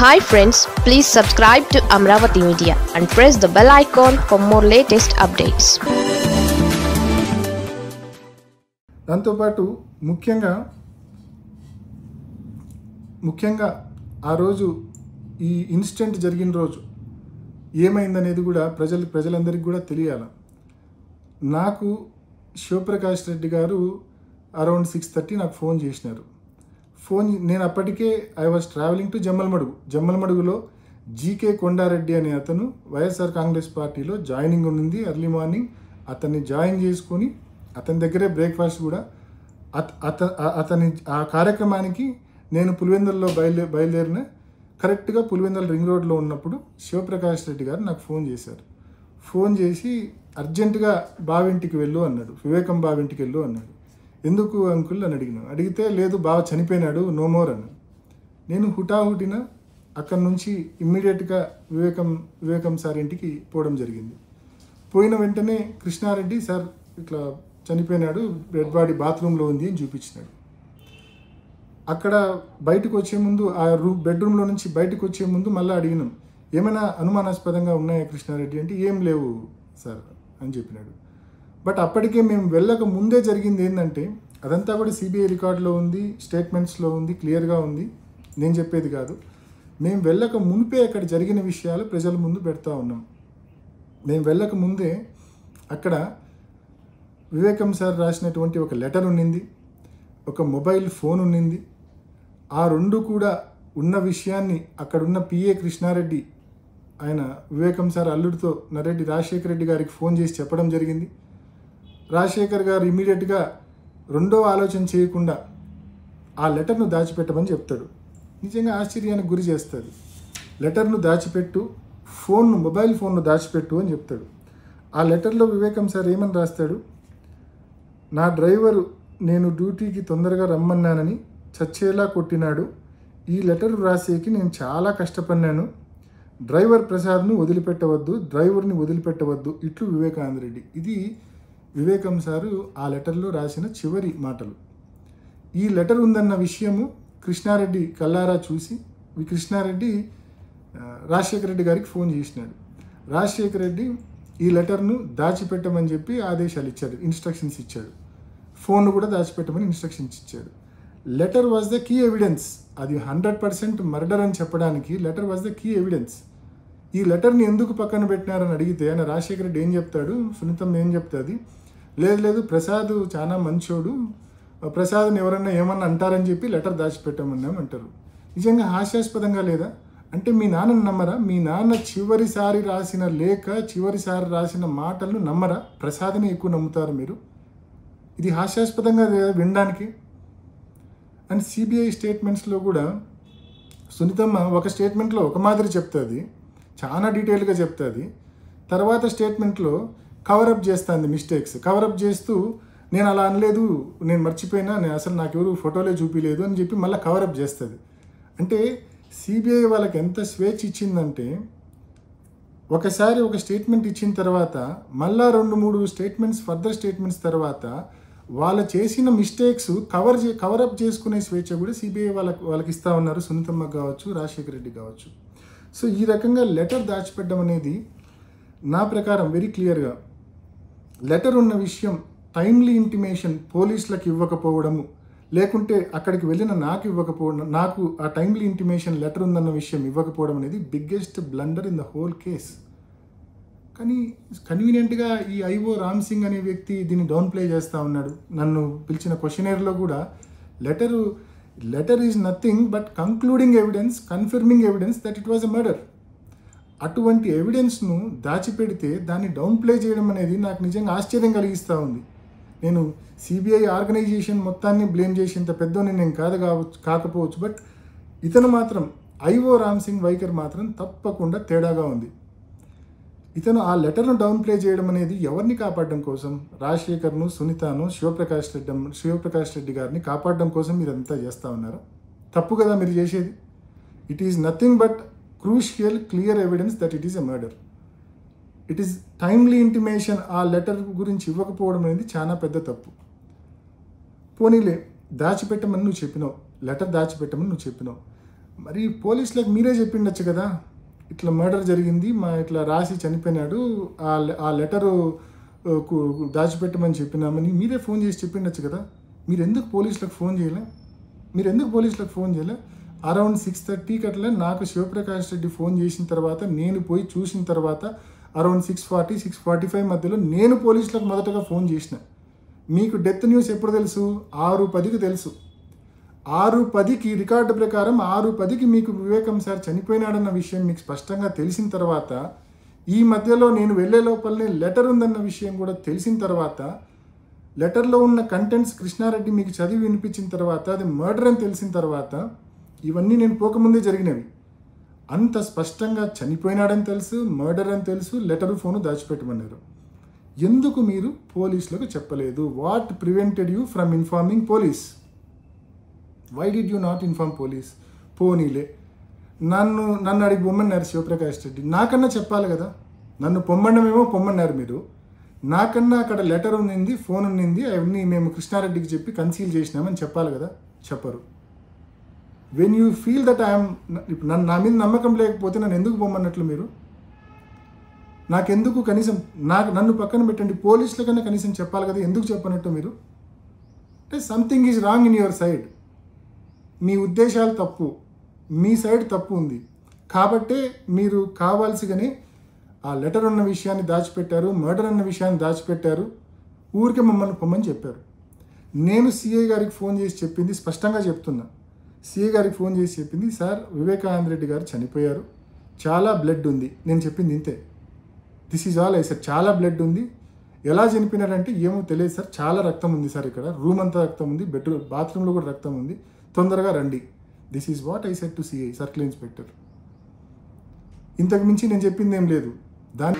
Hi friends please subscribe to Amaravati media and press the bell icon for more latest updates దాంతోపాటు ముఖ్యంగా ముఖ్యంగా ఆ రోజు ఈ ఇన్సిడెంట్ జరిగిన రోజు ఏమైందనేది కూడా ప్రజలు ప్రజలందరికీ కూడా తెలియాలి. నాకు Shivaprakash Reddy garu around six thirty నాకు ఫోన్ చేసినారు. ఫోన్ నేను అప్పటికే I was travelling to Jammalamadugu జమ్మలమడుగులో GK Kondareddy అనే అతను వైఎస్ఆర్ కాంగ్రెస్ పార్టీలో జాయినింగ్ ఉంది ఎర్లీ మార్నింగ్ అతన్ని జాయిన్ చేసుకొని అతని దగ్గరే బ్రేక్ఫాస్ట్ కూడా. అత అత అతని ఆ కార్యక్రమానికి నేను పులివెందుల్లో బయలుదే బయలుదేరిన కరెక్ట్గా పులివెందుల రింగ్ రోడ్లో ఉన్నప్పుడు శివప్రకాష్ రెడ్డి గారు నాకు ఫోన్ చేశారు. ఫోన్ చేసి అర్జెంటుగా బావింటికి వెళ్ళు అన్నాడు. వివేకం బావింటికి వెళ్ళు అన్నాడు. ఎందుకు అంకుల్? అని అడిగినాను అడిగితే లేదు బాగా చనిపోయినాడు నో మోర్ అని. నేను హుటాహుటిన అక్కడి నుంచి ఇమ్మీడియట్గా వివేకం వివేకం సార్ ఇంటికి పోవడం జరిగింది. పోయిన వెంటనే కృష్ణారెడ్డి సార్ ఇట్లా చనిపోయినాడు డెడ్ బాడీ బాత్రూంలో ఉంది అని చూపించినాడు. అక్కడ బయటకు వచ్చే ముందు ఆ రూ బెడ్రూమ్లో నుంచి బయటకు వచ్చే ముందు మళ్ళీ అడిగినాం. ఏమైనా అనుమానాస్పదంగా ఉన్నాయా కృష్ణారెడ్డి? అంటే ఏం లేవు సార్ అని చెప్పినాడు. బట్ అప్పటికే మేము వెళ్ళక ముందే జరిగింది ఏంటంటే అదంతా కూడా సిబిఐ రికార్డులో ఉంది స్టేట్మెంట్స్లో ఉంది క్లియర్గా ఉంది. నేను చెప్పేది కాదు. మేము వెళ్ళక మునిపే అక్కడ జరిగిన విషయాలు ప్రజల ముందు పెడతా ఉన్నాం. మేము వెళ్ళక ముందే అక్కడ వివేకం సార్ రాసినటువంటి ఒక లెటర్ ఉన్నింది ఒక మొబైల్ ఫోన్ ఉన్నింది. ఆ రెండు కూడా ఉన్న విషయాన్ని అక్కడున్న పిఏ కృష్ణారెడ్డి ఆయన వివేకం సార్ అల్లుడితో నరెడ్డి రాజశేఖర రెడ్డి గారికి ఫోన్ చేసి చెప్పడం జరిగింది. రాజశేఖర్ గారు ఇమీడియట్గా రెండో ఆలోచన చేయకుండా ఆ లెటర్ను దాచిపెట్టమని చెప్తాడు. నిజంగా ఆశ్చర్యానికి గురి చేస్తుంది లెటర్ను దాచిపెట్టు ఫోన్ను మొబైల్ ఫోన్ను దాచిపెట్టు అని చెప్తాడు. ఆ లెటర్లో వివేకం సార్ ఏమని రాస్తాడు? నా డ్రైవరు నేను డ్యూటీకి తొందరగా రమ్మన్నానని చచ్చేలా కొట్టినాడు. ఈ లెటర్ రాసేకి నేను చాలా కష్టపడినాను. డ్రైవర్ ప్రసాద్ను వదిలిపెట్టవద్దు డ్రైవర్ని వదిలిపెట్టవద్దు ఇట్లు వివేకానంద రెడ్డి. ఇది వివేకం సారు ఆ లెటర్లో రాసిన చివరి మాటలు. ఈ లెటర్ ఉందన్న విషయము కృష్ణారెడ్డి కల్లారా చూసి కృష్ణారెడ్డి రాజశేఖర రెడ్డి గారికి ఫోన్ చేసినాడు. రాజశేఖర రెడ్డి ఈ లెటర్ను దాచిపెట్టమని చెప్పి ఆదేశాలు ఇచ్చాడు ఇన్స్ట్రక్షన్స్ ఇచ్చాడు. ఫోన్ కూడా దాచిపెట్టమని ఇన్స్ట్రక్షన్స్ ఇచ్చాడు. Letter was the key evidence అది హండ్రెడ్ పర్సెంట్ మర్డర్ అని చెప్పడానికి letter was the key evidence ఈ లెటర్ని ఎందుకు పక్కన పెట్టినారని అడిగితే ఆయన రాజశేఖర రెడ్డి ఏం చెప్తాడు? సునీతమ్మ ఏం చెప్తుంది? లేదు లేదు ప్రసాద్ చాలా మంచోడు. ప్రసాద్ని ఎవరన్నా ఏమన్నా అంటారని చెప్పి లెటర్ దాచిపెట్టామన్నాం అంటారు. నిజంగా హాస్యాస్పదంగా లేదా? అంటే మీ నాన్నను నమ్మరా? మీ నాన్న చివరిసారి రాసిన లేఖ చివరిసారి రాసిన మాటలను నమ్మరా? ప్రసాద్ని ఎక్కువ నమ్ముతారు మీరు? ఇది హాస్యాస్పదంగా లేదా వినడానికి? అండ్ సిబిఐ స్టేట్మెంట్స్లో కూడా సునీతమ్మ ఒక స్టేట్మెంట్లో ఒక మాదిరి చెప్తుంది. చాలా డీటెయిల్గా చెప్తుంది. తర్వాత స్టేట్మెంట్లో కవరప్ చేస్తుంది మిస్టేక్స్. కవరప్ చేస్తూ నేను అలా అనలేదు నేను మర్చిపోయినా నేను అసలు నాకు ఎవరు ఫోటోలే చూపించలేదు అని చెప్పి మళ్ళీ కవరప్ చేస్తుంది. అంటే సిబిఐ వాళ్ళకి ఎంత స్వేచ్ఛ ఇచ్చిందంటే ఒకసారి ఒక స్టేట్మెంట్ ఇచ్చిన తర్వాత మళ్ళా రెండు మూడు స్టేట్మెంట్స్ ఫర్దర్ స్టేట్మెంట్స్ తర్వాత వాళ్ళు చేసిన మిస్టేక్స్ కవర్ చే కవరప్ చేసుకునే స్వేచ్ఛ కూడా సిబిఐ వాళ్ళకి వాళ్ళకి ఇస్తా ఉన్నారు సునీతమ్మ కావచ్చు రాజశేఖర రెడ్డి కావచ్చు. సో ఈ రకంగా లెటర్ దాచిపెట్టడం అనేది నా ప్రకారం వెరీ క్లియర్గా లెటర్ ఉన్న విషయం టైమ్లీ ఇంటిమేషన్ పోలీసులకు ఇవ్వకపోవడము లేకుంటే అక్కడికి వెళ్ళిన నాకు ఇవ్వకపోవడం నాకు ఆ టైమ్లీ ఇంటిమేషన్ లెటర్ ఉందన్న విషయం ఇవ్వకపోవడం అనేది biggest blunder in the whole case కానీ కన్వీనియంట్గా ఈ ఐఓ రామ్ సింగ్ అనే వ్యక్తి దీన్ని డౌన్ ప్లే చేస్తూ ఉన్నాడు. నన్ను పిలిచిన క్వశ్చనేర్లో కూడా letter letter is nothing but concluding evidence confirming evidence that it was a murder అటువంటి ఎవిడెన్స్ను దాచిపెడితే దాన్ని డౌన్ ప్లే చేయడం అనేది నాకు నిజంగా ఆశ్చర్యం కలిగిస్తూ ఉంది. నేను సిబిఐ ఆర్గనైజేషన్ మొత్తాన్ని బ్లేమ్ చేసేంత పెద్దోని నేను కాదు కావచ్చు కాకపోవచ్చు బట్ ఇతను మాత్రం ఐఓ రామ్ సింగ్ వైఖర్ మాత్రం తప్పకుండా తేడాగా ఉంది. ఇతను ఆ లెటర్ను డౌన్ప్లే చేయడం అనేది ఎవరిని కాపాడడం కోసం? రాజశేఖర్ను సునీతను శివప్రకాష్ రెడ్డి శివప్రకాష్ రెడ్డి గారిని కాపాడడం కోసం మీరంతా చేస్తూ ఉన్నారు? తప్పు కదా మీరు చేసేది? It is nothing but crucial clear evidence that it is a murder it is timely intimation ఆ లెటర్ గురించి ఇవ్వకపోవడం అనేది చాలా పెద్ద తప్పు. పోనీలే దాచిపెట్టమని నువ్వు చెప్పినావు. లెటర్ దాచిపెట్టమని నువ్వు చెప్పినావు. మరి పోలీసులకు మీరే చెప్పిండొచ్చు కదా? ఇట్లా మర్డర్ జరిగింది మా ఇట్లా రాసి చనిపోయినాడు ఆ లె- ఆ లెటరు దాచిపెట్టమని చెప్పినామని మీరే ఫోన్ చేసి చెప్పిండొచ్చు కదా. మీరు ఎందుకు పోలీసులకు ఫోన్ చేయలే? మీరు ఎందుకు పోలీసులకు ఫోన్ చేయలే? అరౌండ్ సిక్స్ థర్టీకి అట్లా నాకు శివప్రకాష్ రెడ్డి ఫోన్ చేసిన తర్వాత నేను పోయి చూసిన తర్వాత around six forty six forty five మధ్యలో నేను పోలీసులకు మొదటగా ఫోన్ చేసిన. మీకు డెత్ న్యూస్ ఎప్పుడు తెలుసు? ఆరు పదికి తెలుసు. ఆరు పదికి రికార్డు ప్రకారం ఆరు పదికి మీకు వివేకం సార్ చనిపోయినాడన్న విషయం మీకు స్పష్టంగా తెలిసిన తర్వాత ఈ మధ్యలో నేను వెళ్ళే లోపలనే లెటర్ ఉందన్న విషయం కూడా తెలిసిన తర్వాత లెటర్లో ఉన్న కంటెంట్స్ కృష్ణారెడ్డి మీకు చదివి వినిపించిన తర్వాత అది మర్డర్ అని తెలిసిన తర్వాత ఇవన్నీ నేను పోకముందే జరిగినవి. అంత స్పష్టంగా చనిపోయినాడని తెలుసు మర్డర్ అని తెలుసు లెటర్ ఫోను దాచిపెట్టమన్నారు. ఎందుకు మీరు పోలీసులకు చెప్పలేదు? What prevented you from informing police? Why did you not inform police పోనీలే. నన్ను నన్ను అడిగి పొమ్మన్నారు శివప్రకాష్ రెడ్డి. నాకన్నా చెప్పాలి కదా. నన్ను పొమ్మడమేమో పొమ్మన్నారు మీరు. నాకన్నా అక్కడ లెటర్ ఉన్నింది ఫోన్ ఉన్నింది అవన్నీ మేము కృష్ణారెడ్డికి చెప్పి కన్సీల్ చేసినామని చెప్పాలి కదా. చెప్పరు. When you feel that I'm ఇప్పుడు నన్ను నా మీద నమ్మకం లేకపోతే నన్ను ఎందుకు పొమ్మన్నట్లు మీరు? నాకెందుకు కనీసం నాకు నన్ను పక్కన పెట్టండి పోలీసుల కన్నా కనీసం చెప్పాలి కదా ఎందుకు చెప్పనట్టు మీరు? అంటే something is wrong in your side మీ ఉద్దేశాలు తప్పు మీ సైడ్ తప్పు ఉంది. కాబట్టే మీరు కావాల్సిగానే ఆ లెటర్ ఉన్న విషయాన్ని దాచిపెట్టారు మర్డర్ అన్న విషయాన్ని దాచిపెట్టారు. ఊరికే మమ్మల్ని పొమ్మని చెప్పారు. నేను సిఐ గారికి ఫోన్ చేసి చెప్పింది స్పష్టంగా చెప్తున్నా. సిఐ గారికి ఫోన్ చేసి చెప్పింది సార్ వివేకానంద రెడ్డి గారు చనిపోయారు. చాలా బ్లడ్ ఉంది. నేను చెప్పింది ఇంతే. This is all. I sir చాలా బ్లడ్ ఉంది. ఎలా చనిపోయినారంటే ఏమో తెలియదు సార్. చాలా రక్తం ఉంది సార్ ఇక్కడ. రూమ్ అంతా రక్తం ఉంది. బెడ్రూమ్ బాత్రూంలో కూడా రక్తం ఉంది. తొందరగా రండి. This is what I said to CI circle inspector ఇంతకు మించి నేను చెప్పింది ఏం లేదు. దాని